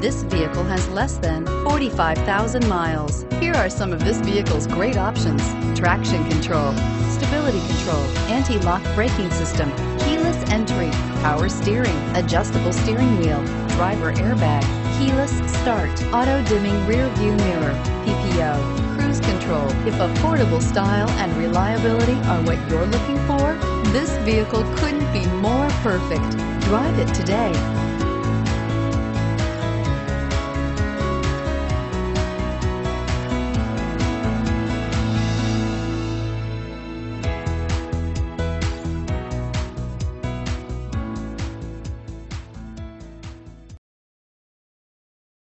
This vehicle has less than 45,000 miles. Here are some of this vehicle's great options. Traction control, stability control, anti-lock braking system, keyless entry, power steering, adjustable steering wheel, driver airbag, keyless start, auto dimming rear view mirror, PPO, cruise control. If affordable style and reliability are what you're looking for, this vehicle couldn't be more perfect. Drive it today.